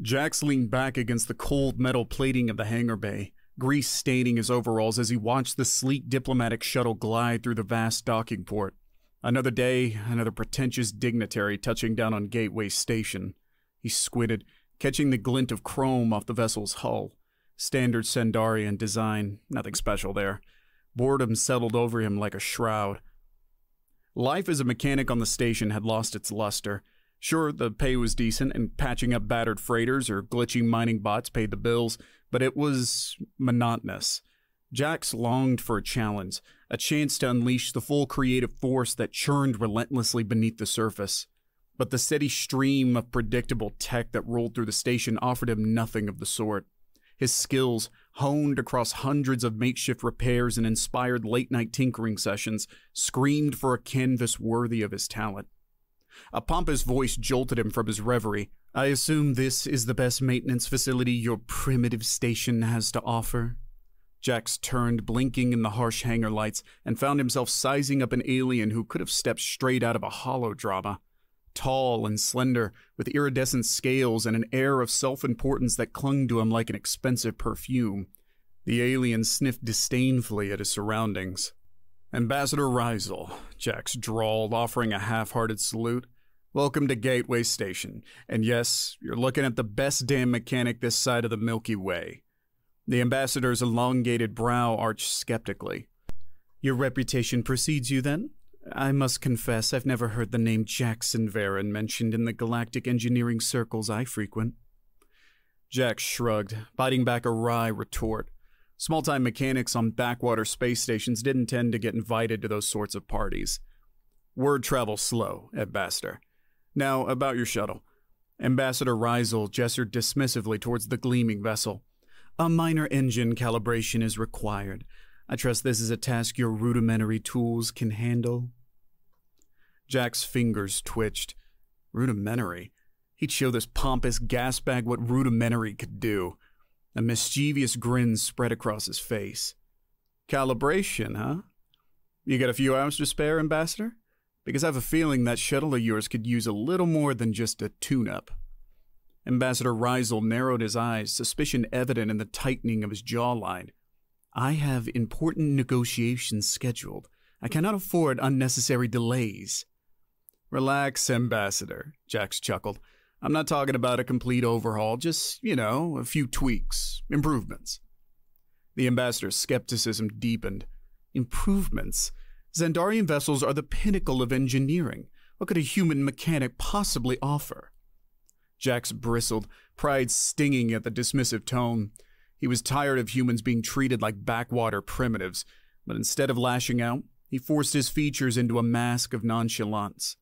Jax leaned back against the cold metal plating of the hangar bay, grease staining his overalls as he watched the sleek diplomatic shuttle glide through the vast docking port. Another day, another pretentious dignitary touching down on Gateway Station. He squinted, catching the glint of chrome off the vessel's hull. Standard Xandarian design, nothing special there. Boredom settled over him like a shroud. Life as a mechanic on the station had lost its luster. Sure, the pay was decent, and patching up battered freighters or glitching mining bots paid the bills, but it was monotonous. Jax longed for a challenge, a chance to unleash the full creative force that churned relentlessly beneath the surface. But the steady stream of predictable tech that rolled through the station offered him nothing of the sort. His skills, honed across hundreds of makeshift repairs and inspired late night tinkering sessions, screamed for a canvas worthy of his talent. A pompous voice jolted him from his reverie. I assume this is the best maintenance facility your primitive station has to offer? Jax turned, blinking in the harsh hangar lights, and found himself sizing up an alien who could have stepped straight out of a holo drama. Tall and slender, with iridescent scales and an air of self importance that clung to him like an expensive perfume. The alien sniffed disdainfully at his surroundings. Ambassador Rizel, Jax drawled, offering a half hearted salute. Welcome to Gateway Station. And yes, you're looking at the best damn mechanic this side of the Milky Way. The ambassador's elongated brow arched skeptically. Your reputation precedes you, then? I must confess, I've never heard the name Jackson Varen mentioned in the galactic engineering circles I frequent. Jax shrugged, biting back a wry retort. Small time mechanics on backwater space stations didn't tend to get invited to those sorts of parties. Word travels slow, at Ambassador. Now, about your shuttle. Ambassador Rizel gestured dismissively towards the gleaming vessel. A minor engine calibration is required. I trust this is a task your rudimentary tools can handle. Jax's fingers twitched. Rudimentary? He'd show this pompous gasbag what rudimentary could do. A mischievous grin spread across his face. Calibration, huh? You got a few hours to spare, Ambassador? Because I have a feeling that shuttle of yours could use a little more than just a tune up. Ambassador Rizel narrowed his eyes, suspicion evident in the tightening of his jawline. I have important negotiations scheduled. I cannot afford unnecessary delays. Relax, Ambassador, Jax chuckled. I'm not talking about a complete overhaul, just, you know, a few tweaks, improvements. The ambassador's skepticism deepened. Improvements? Xandarian vessels are the pinnacle of engineering. What could a human mechanic possibly offer? Jax bristled, pride stinging at the dismissive tone. He was tired of humans being treated like backwater primitives, but instead of lashing out, he forced his features into a mask of nonchalance.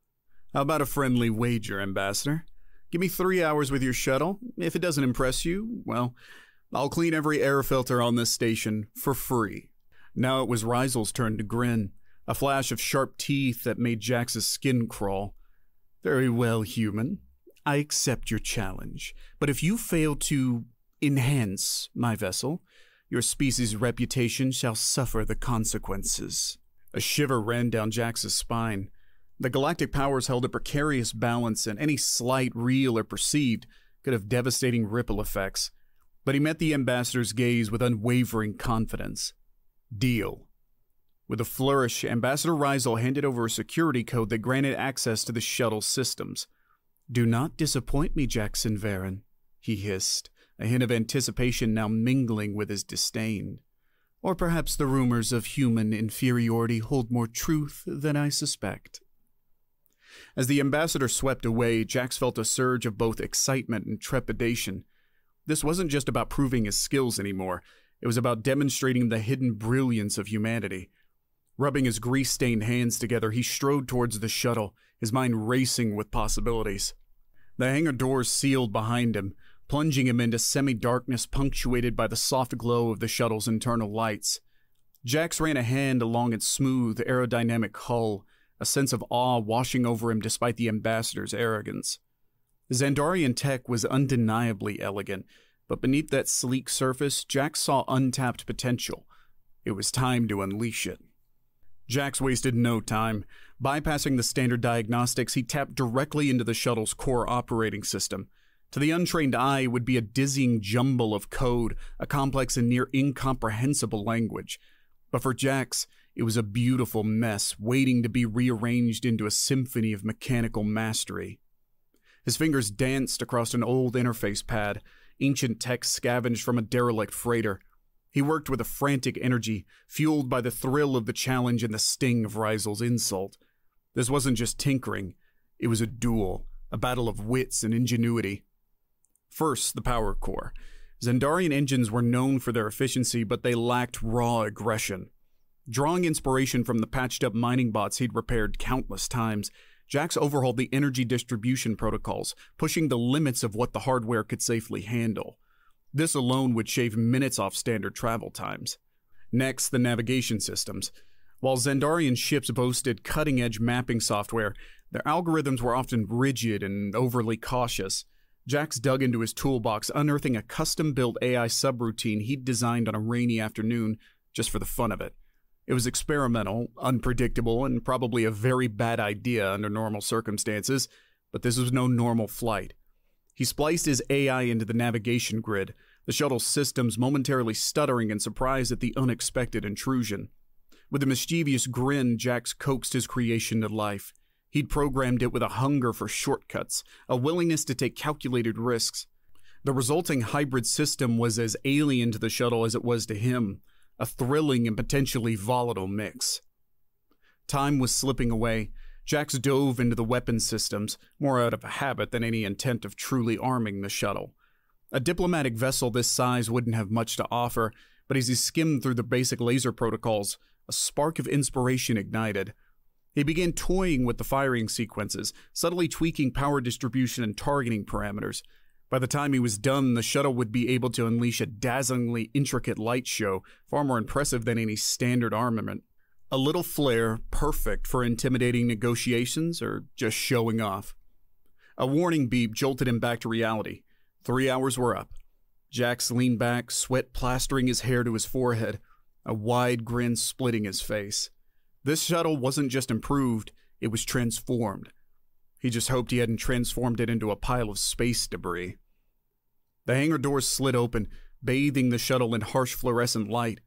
How about a friendly wager, Ambassador? Give me three hours with your shuttle. If it doesn't impress you, well, I'll clean every air filter on this station for free. Now it was Rizel's turn to grin, a flash of sharp teeth that made Jax's skin crawl. Very well, human. I accept your challenge. But if you fail to enhance my vessel, your species' reputation shall suffer the consequences. A shiver ran down Jax's spine. The galactic powers held a precarious balance, and any slight, real or perceived, could have devastating ripple effects. But he met the ambassador's gaze with unwavering confidence. Deal. With a flourish, Ambassador Rizel handed over a security code that granted access to the shuttle's systems. Do not disappoint me, Jackson Varen, he hissed, a hint of anticipation now mingling with his disdain. Or perhaps the rumors of human inferiority hold more truth than I suspect. As the ambassador swept away, Jax felt a surge of both excitement and trepidation. This wasn't just about proving his skills anymore, it was about demonstrating the hidden brilliance of humanity. Rubbing his grease stained hands together, he strode towards the shuttle, his mind racing with possibilities. The hangar doors sealed behind him, plunging him into semi darkness punctuated by the soft glow of the shuttle's internal lights. Jax ran a hand along its smooth, aerodynamic hull, a sense of awe washing over him despite the ambassador's arrogance. Xandarian tech was undeniably elegant, but beneath that sleek surface, Jax saw untapped potential. It was time to unleash it. Jax wasted no time. Bypassing the standard diagnostics, he tapped directly into the shuttle's core operating system. To the untrained eye, it would be a dizzying jumble of code, a complex and near incomprehensible language. But for Jax, it was a beautiful mess waiting to be rearranged into a symphony of mechanical mastery. His fingers danced across an old interface pad, ancient text scavenged from a derelict freighter. He worked with a frantic energy, fueled by the thrill of the challenge and the sting of Reisel's insult. This wasn't just tinkering, it was a duel, a battle of wits and ingenuity. First, the power core. Xandarian engines were known for their efficiency, but they lacked raw aggression. Drawing inspiration from the patched up mining bots he'd repaired countless times, Jax overhauled the energy distribution protocols, pushing the limits of what the hardware could safely handle. This alone would shave minutes off standard travel times. Next, the navigation systems. While Xandarian ships boasted cutting edge mapping software, their algorithms were often rigid and overly cautious. Jax dug into his toolbox, unearthing a custom built AI subroutine he'd designed on a rainy afternoon just for the fun of it. It was experimental, unpredictable, and probably a very bad idea under normal circumstances, but this was no normal flight. He spliced his AI into the navigation grid, the shuttle's systems momentarily stuttering in surprise at the unexpected intrusion. With a mischievous grin, Jax coaxed his creation to life. He'd programmed it with a hunger for shortcuts, a willingness to take calculated risks. The resulting hybrid system was as alien to the shuttle as it was to him, a thrilling and potentially volatile mix. Time was slipping away. Jax dove into the weapon systems, more out of a habit than any intent of truly arming the shuttle. A diplomatic vessel this size wouldn't have much to offer, but as he skimmed through the basic laser protocols, a spark of inspiration ignited. He began toying with the firing sequences, subtly tweaking power distribution and targeting parameters. By the time he was done, the shuttle would be able to unleash a dazzlingly intricate light show, far more impressive than any standard armament. A little flare, perfect for intimidating negotiations or just showing off. A warning beep jolted him back to reality. Three hours were up. Jax leaned back, sweat plastering his hair to his forehead, a wide grin splitting his face. This shuttle wasn't just improved, it was transformed. He just hoped he hadn't transformed it into a pile of space debris. The hangar doors slid open, bathing the shuttle in harsh fluorescent light.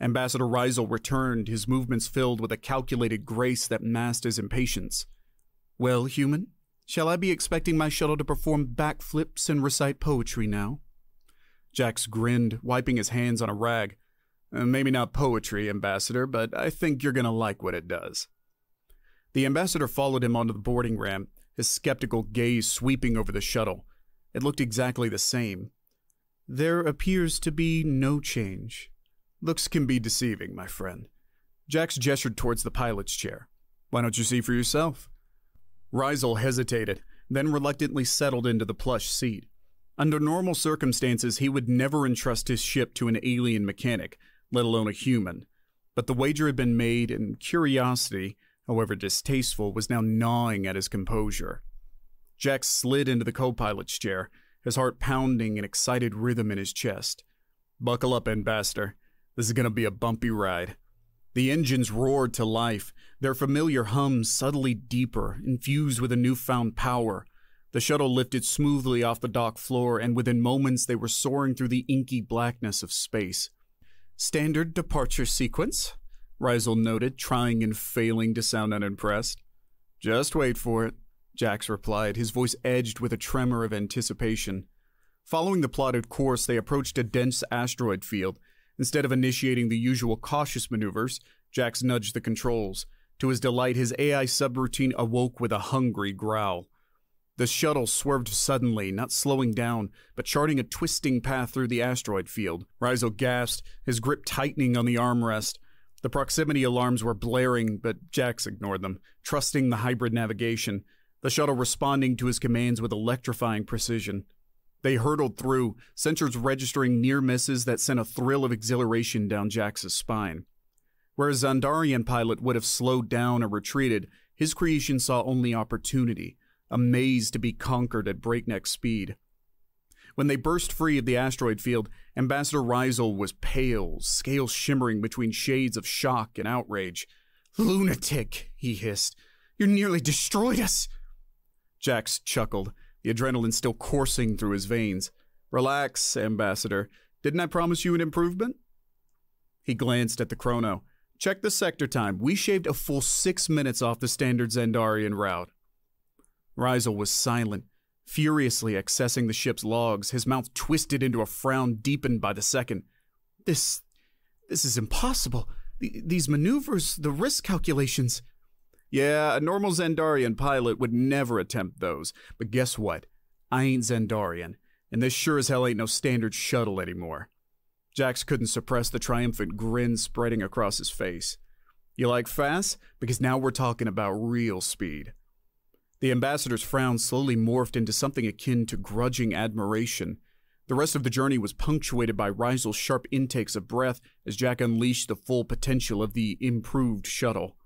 Ambassador Reisel returned, his movements filled with a calculated grace that masked his impatience. Well, human, shall I be expecting my shuttle to perform backflips and recite poetry now? Jax grinned, wiping his hands on a rag. Uh, maybe not poetry, Ambassador, but I think you're gonna like what it does. The ambassador followed him onto the boarding ramp, his skeptical gaze sweeping over the shuttle. It looked exactly the same. There appears to be no change. Looks can be deceiving, my friend. Jax gestured towards the pilot's chair. Why don't you see for yourself? Reisel hesitated, then reluctantly settled into the plush seat. Under normal circumstances, he would never entrust his ship to an alien mechanic, let alone a human. But the wager had been made, and curiosity, however distasteful, was now gnawing at his composure. Jax slid into the co pilot's chair, his heart pounding an excited rhythm in his chest. Buckle up, Ambassador. This is going to be a bumpy ride. The engines roared to life, their familiar hum subtly deeper, infused with a newfound power. The shuttle lifted smoothly off the dock floor, and within moments they were soaring through the inky blackness of space. Standard departure sequence, Reisel noted, trying and failing to sound unimpressed. Just wait for it, Jax replied, his voice edged with a tremor of anticipation. Following the plotted course, they approached a dense asteroid field. Instead of initiating the usual cautious maneuvers, Jax nudged the controls. To his delight, his AI subroutine awoke with a hungry growl. The shuttle swerved suddenly, not slowing down, but charting a twisting path through the asteroid field. Reisel gasped, his grip tightening on the armrest. The proximity alarms were blaring, but Jax ignored them, trusting the hybrid navigation, the shuttle responding to his commands with electrifying precision. They hurtled through, sensors registering near misses that sent a thrill of exhilaration down Jax's spine. Where a Xandarian pilot would have slowed down or retreated, his creation saw only opportunity a maze to be conquered at breakneck speed. When they burst free of the asteroid field, Ambassador Reisel was pale, scales shimmering between shades of shock and outrage. Lunatic, he hissed. You nearly destroyed us. Jax chuckled, the adrenaline still coursing through his veins. Relax, Ambassador. Didn't I promise you an improvement? He glanced at the chrono. Check the sector time. We shaved a full six minutes off the standard Xandarian route. Rizal was silent, furiously accessing the ship's logs, his mouth twisted into a frown deepened by the second. This. this is impossible. Th- these maneuvers, the risk calculations. Yeah, a normal Xandarian pilot would never attempt those. But guess what? I ain't Xandarian, and this sure as hell ain't no standard shuttle anymore. Jax couldn't suppress the triumphant grin spreading across his face. You like fast? Because now we're talking about real speed. The ambassador's frown slowly morphed into something akin to grudging admiration. The rest of the journey was punctuated by Rizal's sharp intakes of breath as Jax unleashed the full potential of the improved shuttle.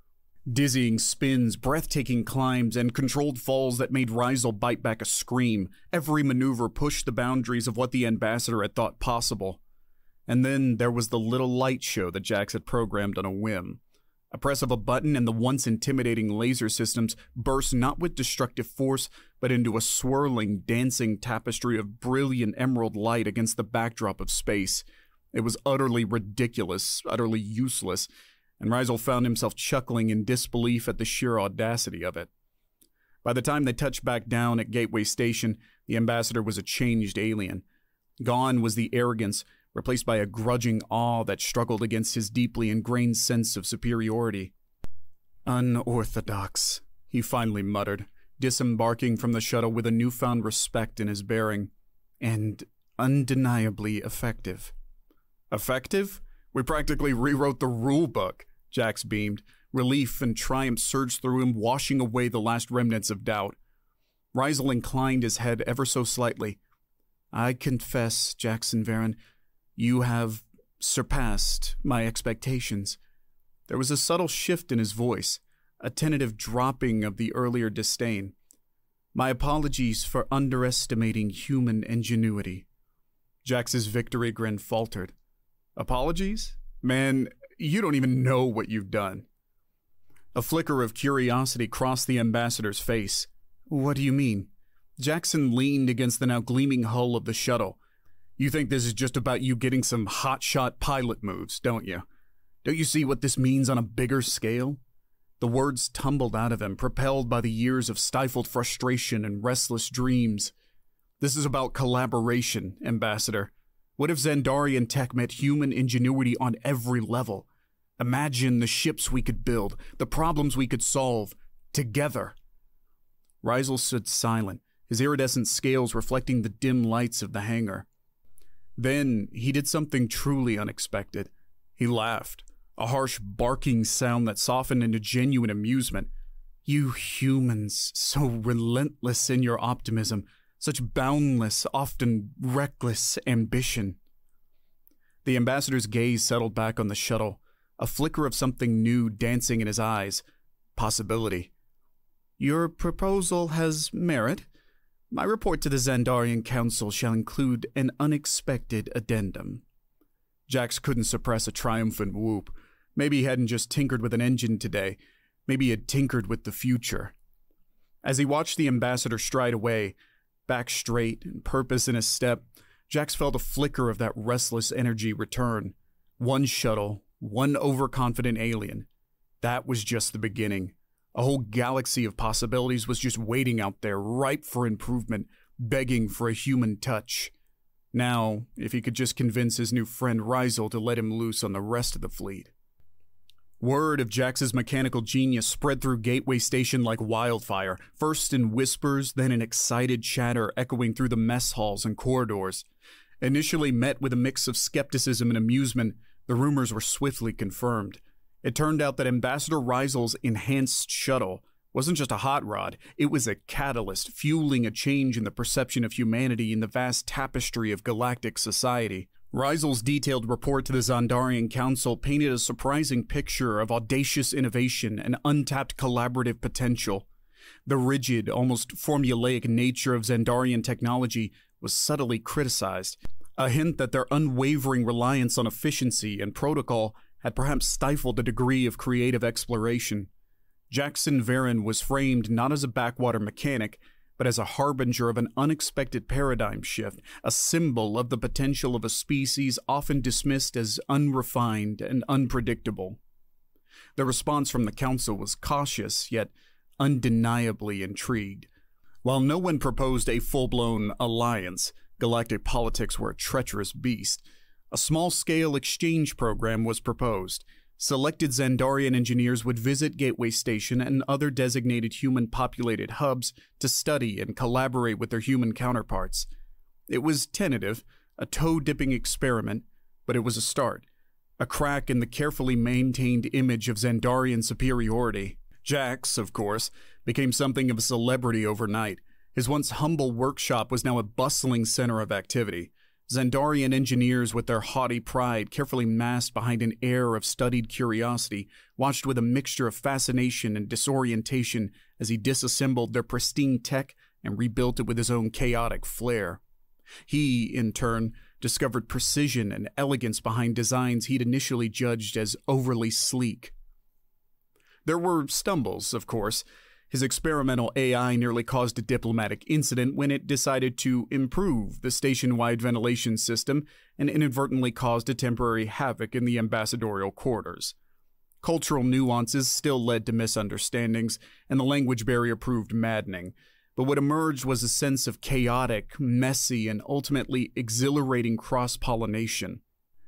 Dizzying spins, breathtaking climbs, and controlled falls that made Rizal bite back a scream. Every maneuver pushed the boundaries of what the ambassador had thought possible. And then there was the little light show that Jax had programmed on a whim. A press of a button and the once intimidating laser systems burst not with destructive force, but into a swirling, dancing tapestry of brilliant emerald light against the backdrop of space. It was utterly ridiculous, utterly useless, and Rizal found himself chuckling in disbelief at the sheer audacity of it. By the time they touched back down at Gateway Station, the ambassador was a changed alien. Gone was the arrogance, replaced by a grudging awe that struggled against his deeply ingrained sense of superiority. Unorthodox, he finally muttered, disembarking from the shuttle with a newfound respect in his bearing. And undeniably effective. Effective? We practically rewrote the rule book, Jax beamed. Relief and triumph surged through him, washing away the last remnants of doubt. Rizal inclined his head ever so slightly. I confess, Jackson Varen, you have surpassed my expectations. There was a subtle shift in his voice, a tentative dropping of the earlier disdain. My apologies for underestimating human ingenuity. Jax's victory grin faltered. Apologies? Man, you don't even know what you've done. A flicker of curiosity crossed the ambassador's face. What do you mean? Jackson leaned against the now gleaming hull of the shuttle, you think this is just about you getting some hotshot pilot moves, don't you? Don't you see what this means on a bigger scale? The words tumbled out of him, propelled by the years of stifled frustration and restless dreams. This is about collaboration, Ambassador. What if Xandarian tech met human ingenuity on every level? Imagine the ships we could build, the problems we could solve, together. Rizal stood silent, his iridescent scales reflecting the dim lights of the hangar. Then he did something truly unexpected. He laughed, a harsh barking sound that softened into genuine amusement. You humans, so relentless in your optimism, such boundless, often reckless ambition. The ambassador's gaze settled back on the shuttle, a flicker of something new dancing in his eyes. Possibility. Your proposal has merit, my report to the Xandarian Council shall include an unexpected addendum. Jax couldn't suppress a triumphant whoop. Maybe he hadn't just tinkered with an engine today. Maybe he had tinkered with the future. As he watched the ambassador stride away, back straight and purpose in his step, Jax felt a flicker of that restless energy return. One shuttle, one overconfident alien. That was just the beginning. A whole galaxy of possibilities was just waiting out there, ripe for improvement, begging for a human touch. Now, if he could just convince his new friend Rizal to let him loose on the rest of the fleet. Word of Jax's mechanical genius spread through Gateway Station like wildfire, first in whispers, then in excited chatter echoing through the mess halls and corridors. Initially met with a mix of skepticism and amusement, the rumors were swiftly confirmed. It turned out that Ambassador Rizal's enhanced shuttle wasn't just a hot rod, it was a catalyst fueling a change in the perception of humanity in the vast tapestry of galactic society. Rizal's detailed report to the Xandarian Council painted a surprising picture of audacious innovation and untapped collaborative potential. The rigid, almost formulaic nature of Xandarian technology was subtly criticized, a hint that their unwavering reliance on efficiency and protocol had perhaps stifled a degree of creative exploration. Jackson Varen was framed not as a backwater mechanic, but as a harbinger of an unexpected paradigm shift, a symbol of the potential of a species often dismissed as unrefined and unpredictable. The response from the Council was cautious, yet undeniably intrigued. While no one proposed a full blown alliance, galactic politics were a treacherous beast. A small scale exchange program was proposed. Selected Xandarian engineers would visit Gateway Station and other designated human populated hubs to study and collaborate with their human counterparts. It was tentative, a toe dipping experiment, but it was a start. A crack in the carefully maintained image of Xandarian superiority. Jax, of course, became something of a celebrity overnight. His once humble workshop was now a bustling center of activity. Xandarian engineers, with their haughty pride carefully masked behind an air of studied curiosity, watched with a mixture of fascination and disorientation as he disassembled their pristine tech and rebuilt it with his own chaotic flair. He, in turn, discovered precision and elegance behind designs he'd initially judged as overly sleek. There were stumbles, of course, his experimental AI nearly caused a diplomatic incident when it decided to improve the station wide ventilation system and inadvertently caused a temporary havoc in the ambassadorial quarters. Cultural nuances still led to misunderstandings, and the language barrier proved maddening. But what emerged was a sense of chaotic, messy, and ultimately exhilarating cross pollination.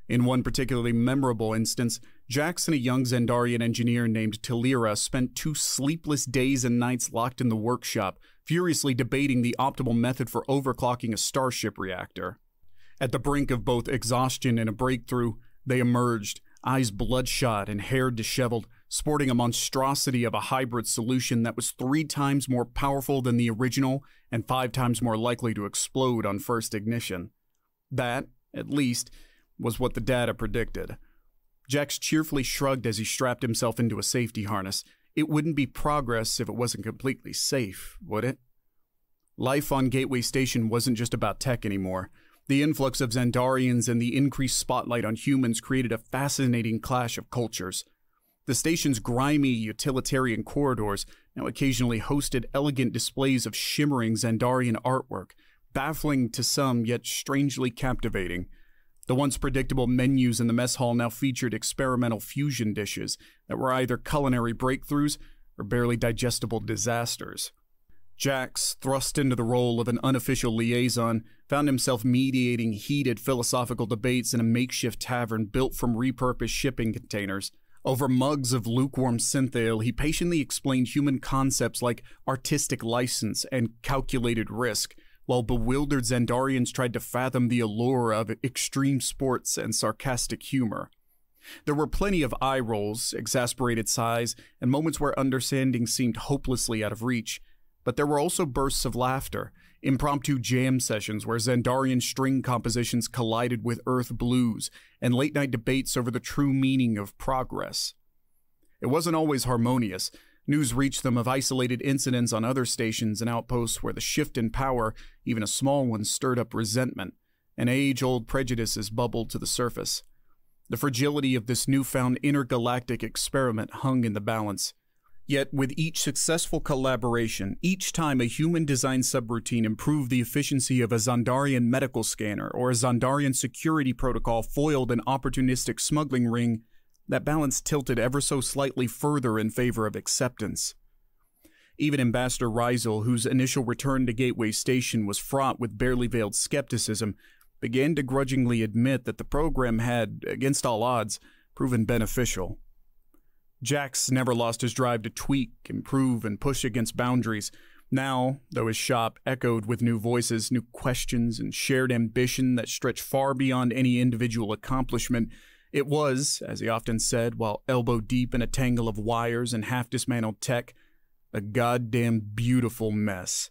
In one particularly memorable instance, Jackson, a young Xandarian engineer named Talira, spent two sleepless days and nights locked in the workshop, furiously debating the optimal method for overclocking a starship reactor. At the brink of both exhaustion and a breakthrough, they emerged, eyes bloodshot and hair disheveled, sporting a monstrosity of a hybrid solution that was three times more powerful than the original and five times more likely to explode on first ignition. That, at least, was what the data predicted. Jax cheerfully shrugged as he strapped himself into a safety harness. It wouldn't be progress if it wasn't completely safe, would it? Life on Gateway Station wasn't just about tech anymore. The influx of Xandarians and the increased spotlight on humans created a fascinating clash of cultures. The station's grimy utilitarian corridors now occasionally hosted elegant displays of shimmering Xandarian artwork, baffling to some yet strangely captivating. The once predictable menus in the mess hall now featured experimental fusion dishes that were either culinary breakthroughs or barely digestible disasters. Jax, thrust into the role of an unofficial liaison, found himself mediating heated philosophical debates in a makeshift tavern built from repurposed shipping containers. Over mugs of lukewarm synthale, he patiently explained human concepts like artistic license and calculated risk, while bewildered Xandarians tried to fathom the allure of extreme sports and sarcastic humor. There were plenty of eye rolls, exasperated sighs, and moments where understanding seemed hopelessly out of reach, but there were also bursts of laughter, impromptu jam sessions where Xandarian string compositions collided with Earth blues, and late night debates over the true meaning of progress. It wasn't always harmonious, News reached them of isolated incidents on other stations and outposts where the shift in power, even a small one, stirred up resentment, and age old prejudices bubbled to the surface. The fragility of this newfound intergalactic experiment hung in the balance. Yet, with each successful collaboration, each time a human designed subroutine improved the efficiency of a Xandarian medical scanner or a Xandarian security protocol foiled an opportunistic smuggling ring, that balance tilted ever so slightly further in favor of acceptance. Even Ambassador Reisel, whose initial return to Gateway Station was fraught with barely veiled skepticism, began to grudgingly admit that the program had, against all odds, proven beneficial. Jax never lost his drive to tweak, improve, and push against boundaries. Now, though his shop echoed with new voices, new questions, and shared ambition that stretched far beyond any individual accomplishment, it was, as he often said while elbow deep in a tangle of wires and half dismantled tech, a goddamn beautiful mess.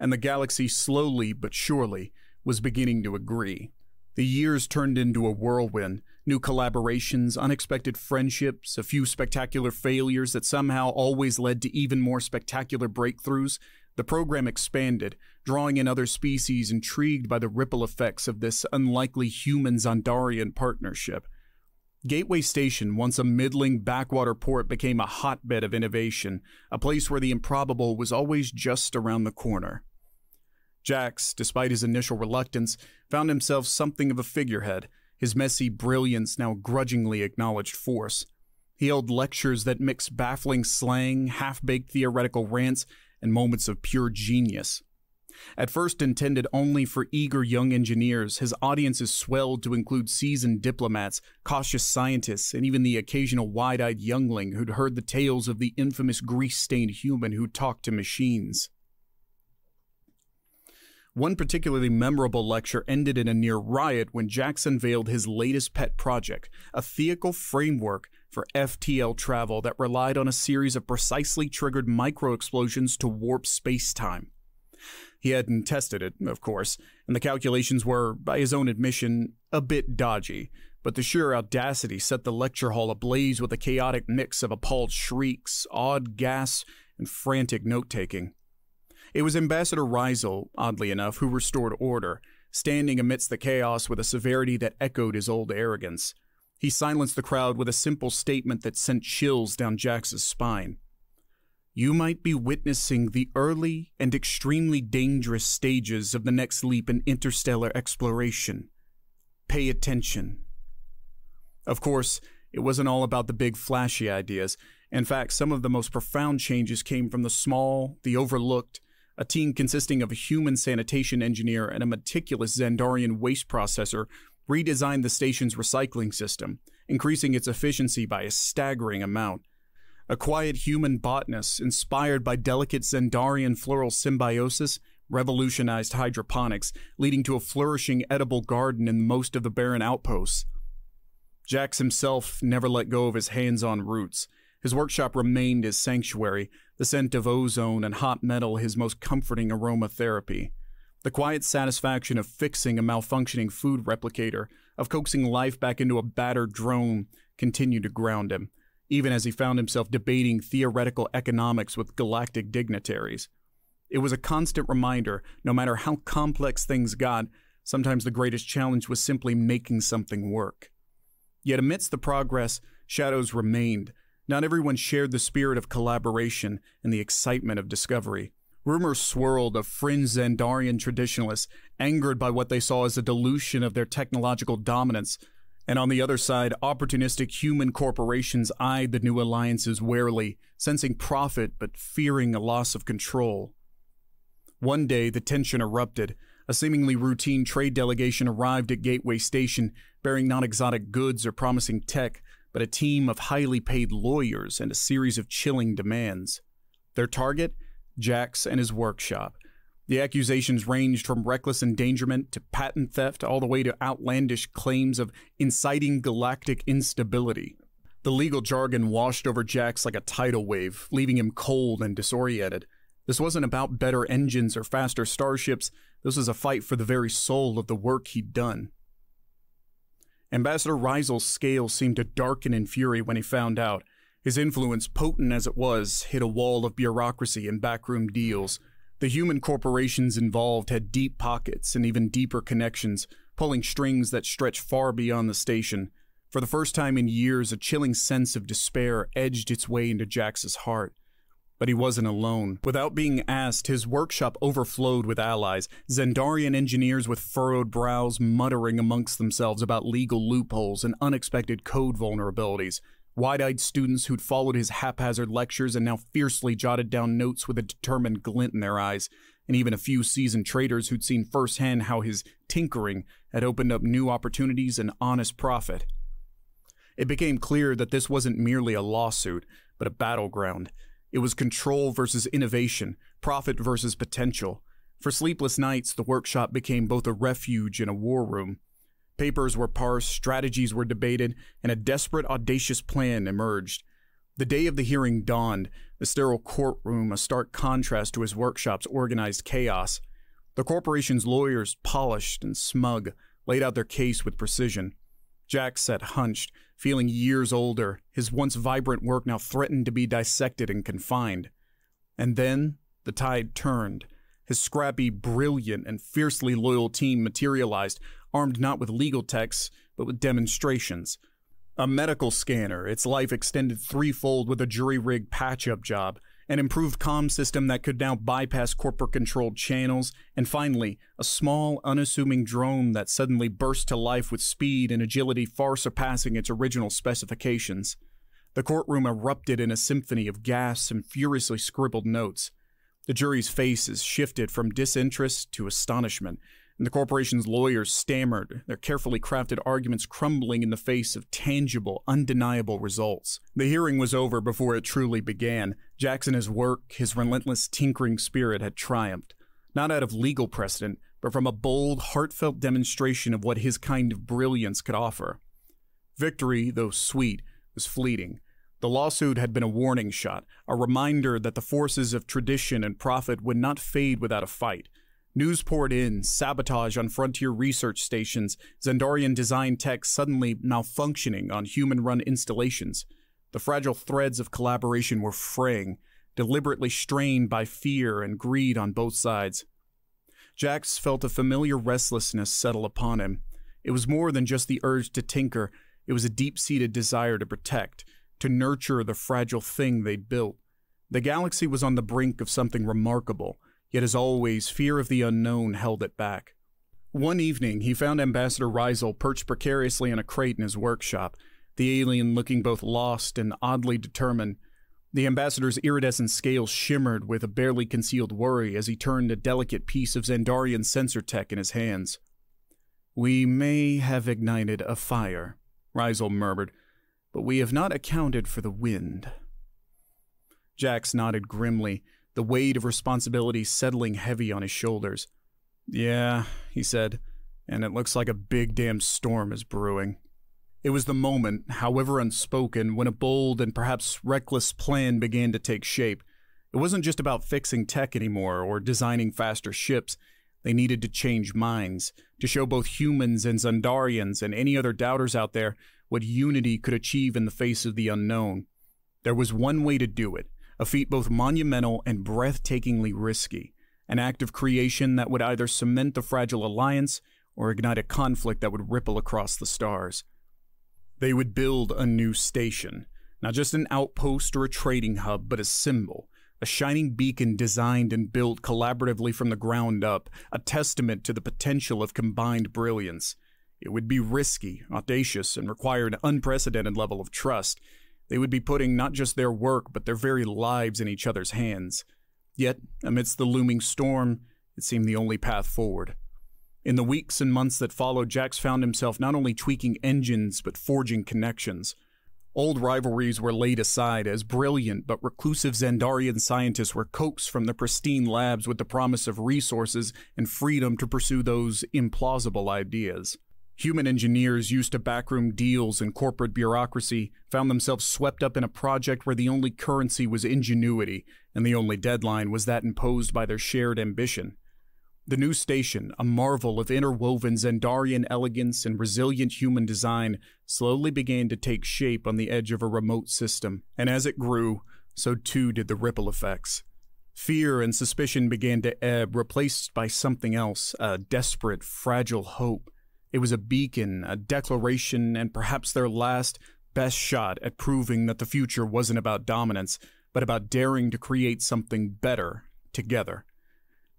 And the galaxy slowly but surely was beginning to agree. The years turned into a whirlwind new collaborations, unexpected friendships, a few spectacular failures that somehow always led to even more spectacular breakthroughs. The program expanded, drawing in other species intrigued by the ripple effects of this unlikely human Xandarian partnership. Gateway Station, once a middling backwater port, became a hotbed of innovation, a place where the improbable was always just around the corner. Jax, despite his initial reluctance, found himself something of a figurehead, his messy brilliance now grudgingly acknowledged force. He held lectures that mixed baffling slang, half baked theoretical rants, and moments of pure genius. At first intended only for eager young engineers, his audiences swelled to include seasoned diplomats, cautious scientists, and even the occasional wide eyed youngling who'd heard the tales of the infamous grease stained human who talked to machines. One particularly memorable lecture ended in a near riot when Jackson unveiled his latest pet project, a theacal framework for FTL travel that relied on a series of precisely triggered microexplosions to warp space time. He hadn't tested it, of course, and the calculations were, by his own admission, a bit dodgy, but the sheer audacity set the lecture hall ablaze with a chaotic mix of appalled shrieks, awed gasps, and frantic note taking. It was Ambassador Rysel, oddly enough, who restored order, standing amidst the chaos with a severity that echoed his old arrogance. He silenced the crowd with a simple statement that sent chills down Jax's spine you might be witnessing the early and extremely dangerous stages of the next leap in interstellar exploration. Pay attention. Of course, it wasn't all about the big flashy ideas. In fact, some of the most profound changes came from the small, the overlooked, a team consisting of a human sanitation engineer and a meticulous Xandarian waste processor redesigned the station's recycling system, increasing its efficiency by a staggering amount a quiet human botanist inspired by delicate Xandarian floral symbiosis revolutionized hydroponics, leading to a flourishing edible garden in most of the barren outposts. Jax himself never let go of his hands on roots. His workshop remained his sanctuary, the scent of ozone and hot metal his most comforting aromatherapy. The quiet satisfaction of fixing a malfunctioning food replicator, of coaxing life back into a battered drone, continued to ground him even as he found himself debating theoretical economics with galactic dignitaries. It was a constant reminder no matter how complex things got, sometimes the greatest challenge was simply making something work. Yet amidst the progress, shadows remained. Not everyone shared the spirit of collaboration and the excitement of discovery. Rumors swirled of fringe Xandarian traditionalists, angered by what they saw as a dilution of their technological dominance, and on the other side, opportunistic human corporations eyed the new alliances warily, sensing profit but fearing a loss of control. One day, the tension erupted. A seemingly routine trade delegation arrived at Gateway Station, bearing not exotic goods or promising tech, but a team of highly paid lawyers and a series of chilling demands. Their target? Jax and his workshop. The accusations ranged from reckless endangerment to patent theft, all the way to outlandish claims of inciting galactic instability. The legal jargon washed over Jax like a tidal wave, leaving him cold and disoriented. This wasn't about better engines or faster starships, this was a fight for the very soul of the work he'd done. Ambassador Rysel's scale seemed to darken in fury when he found out. His influence, potent as it was, hit a wall of bureaucracy and backroom deals. The human corporations involved had deep pockets and even deeper connections, pulling strings that stretched far beyond the station. For the first time in years, a chilling sense of despair edged its way into Jax's heart. But he wasn't alone. Without being asked, his workshop overflowed with allies, Xandarian engineers with furrowed brows muttering amongst themselves about legal loopholes and unexpected code vulnerabilities, wide eyed students who'd followed his haphazard lectures and now fiercely jotted down notes with a determined glint in their eyes, and even a few seasoned traders who'd seen firsthand how his tinkering had opened up new opportunities and honest profit. It became clear that this wasn't merely a lawsuit, but a battleground. It was control versus innovation, profit versus potential. For sleepless nights, the workshop became both a refuge and a war room. Papers were parsed, strategies were debated, and a desperate, audacious plan emerged. The day of the hearing dawned, the sterile courtroom a stark contrast to his workshop's organized chaos. The corporation's lawyers, polished and smug, laid out their case with precision. Jax sat hunched, feeling years older, his once vibrant work now threatened to be dissected and confined. And then the tide turned. His scrappy, brilliant, and fiercely loyal team materialized, armed not with legal texts, but with demonstrations. A medical scanner, its life extended threefold with a jury rig patch up job, an improved comm system that could now bypass corporate controlled channels, and finally, a small, unassuming drone that suddenly burst to life with speed and agility far surpassing its original specifications. The courtroom erupted in a symphony of gasps and furiously scribbled notes. The jury's faces shifted from disinterest to astonishment, and the corporation's lawyers stammered, their carefully crafted arguments crumbling in the face of tangible, undeniable results. The hearing was over before it truly began. Jackson, his work, his relentless tinkering spirit had triumphed, not out of legal precedent, but from a bold, heartfelt demonstration of what his kind of brilliance could offer. Victory, though sweet, was fleeting. The lawsuit had been a warning shot, a reminder that the forces of tradition and profit would not fade without a fight. News poured in, sabotage on frontier research stations, Xandarian design tech suddenly malfunctioning on human run installations. The fragile threads of collaboration were fraying, deliberately strained by fear and greed on both sides. Jax felt a familiar restlessness settle upon him. It was more than just the urge to tinker, it was a deep seated desire to protect, to nurture the fragile thing they'd built. The galaxy was on the brink of something remarkable Yet, as always, fear of the unknown held it back. One evening, he found Ambassador Rizel perched precariously in a crate in his workshop, the alien looking both lost and oddly determined. The ambassador's iridescent scales shimmered with a barely concealed worry as he turned a delicate piece of Xandarian sensor tech in his hands. We may have ignited a fire, Rizel murmured, but we have not accounted for the wind. Jax nodded grimly, the weight of responsibility settling heavy on his shoulders. Yeah, he said, and it looks like a big damn storm is brewing. It was the moment, however unspoken, when a bold and perhaps reckless plan began to take shape. It wasn't just about fixing tech anymore or designing faster ships. They needed to change minds, to show both humans and Xandarians and any other doubters out there what unity could achieve in the face of the unknown. There was one way to do it, a feat both monumental and breathtakingly risky, an act of creation that would either cement the fragile alliance or ignite a conflict that would ripple across the stars. They would build a new station, not just an outpost or a trading hub, but a symbol, a shining beacon designed and built collaboratively from the ground up, a testament to the potential of combined brilliance. It would be risky, audacious, and require an unprecedented level of trust, they would be putting not just their work, but their very lives in each other's hands. Yet, amidst the looming storm, it seemed the only path forward. In the weeks and months that followed, Jax found himself not only tweaking engines, but forging connections. Old rivalries were laid aside as brilliant but reclusive Xandarian scientists were coaxed from the pristine labs with the promise of resources and freedom to pursue those implausible ideas. Human engineers used to backroom deals and corporate bureaucracy found themselves swept up in a project where the only currency was ingenuity, and the only deadline was that imposed by their shared ambition. The new station, a marvel of interwoven Xandarian elegance and resilient human design, slowly began to take shape on the edge of a remote system, and as it grew, so too did the ripple effects. Fear and suspicion began to ebb, replaced by something else, a desperate, fragile hope. It was a beacon, a declaration, and perhaps their last, best shot at proving that the future wasn't about dominance, but about daring to create something better together.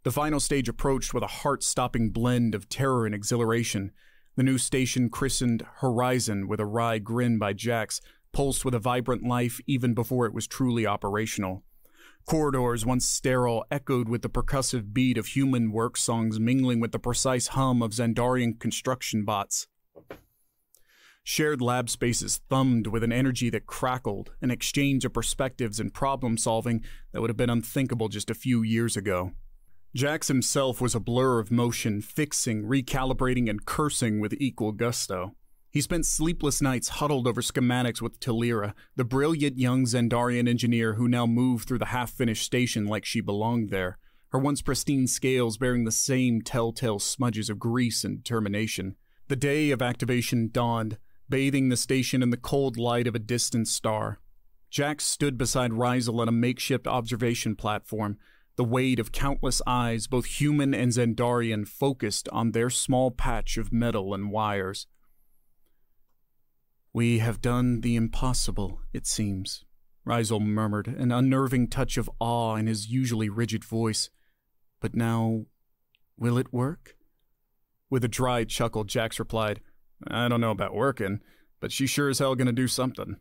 The final stage approached with a heart stopping blend of terror and exhilaration. The new station, christened Horizon with a wry grin by Jax, pulsed with a vibrant life even before it was truly operational. Corridors, once sterile, echoed with the percussive beat of human work songs mingling with the precise hum of Xandarian construction bots. Shared lab spaces thumbed with an energy that crackled, an exchange of perspectives and problem solving that would have been unthinkable just a few years ago. Jax himself was a blur of motion, fixing, recalibrating, and cursing with equal gusto. He spent sleepless nights huddled over schematics with Talira, the brilliant young Xandarian engineer who now moved through the half finished station like she belonged there, her once pristine scales bearing the same telltale smudges of grease and determination. The day of activation dawned, bathing the station in the cold light of a distant star. Jax stood beside Rizel on a makeshift observation platform, the weight of countless eyes, both human and Xandarian, focused on their small patch of metal and wires. We have done the impossible, it seems, Rizal murmured, an unnerving touch of awe in his usually rigid voice. But now, will it work? With a dry chuckle, Jax replied, I don't know about working, but she's sure as hell gonna do something.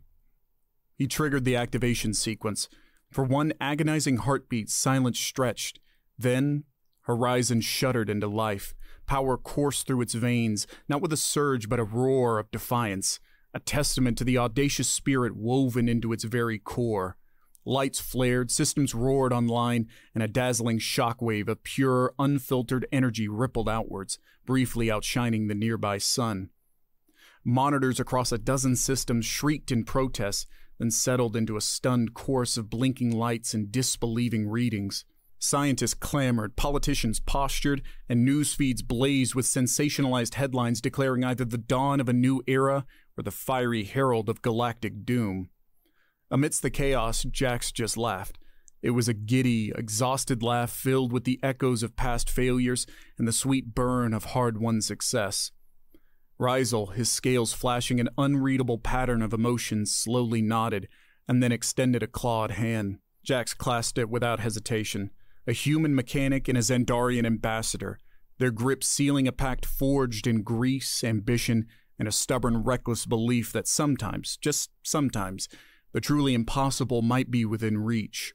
He triggered the activation sequence. For one agonizing heartbeat, silence stretched. Then, Horizon shuddered into life. Power coursed through its veins, not with a surge, but a roar of defiance a testament to the audacious spirit woven into its very core. Lights flared, systems roared online, and a dazzling shockwave of pure, unfiltered energy rippled outwards, briefly outshining the nearby sun. Monitors across a dozen systems shrieked in protest, then settled into a stunned chorus of blinking lights and disbelieving readings. Scientists clamored, politicians postured, and news feeds blazed with sensationalized headlines declaring either the dawn of a new era or the fiery herald of galactic doom. Amidst the chaos, Jax just laughed. It was a giddy, exhausted laugh filled with the echoes of past failures and the sweet burn of hard won success. Rizal, his scales flashing an unreadable pattern of emotions, slowly nodded and then extended a clawed hand. Jax clasped it without hesitation. A human mechanic and a Xandarian ambassador, their grip sealing a pact forged in grease, ambition, and a stubborn, reckless belief that sometimes, just sometimes, the truly impossible might be within reach.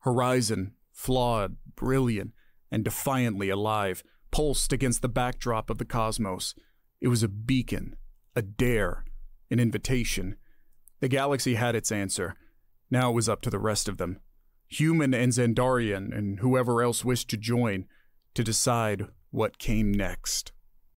Horizon, flawed, brilliant, and defiantly alive, pulsed against the backdrop of the cosmos. It was a beacon, a dare, an invitation. The galaxy had its answer. Now it was up to the rest of them, human and Xandarian, and whoever else wished to join, to decide what came next.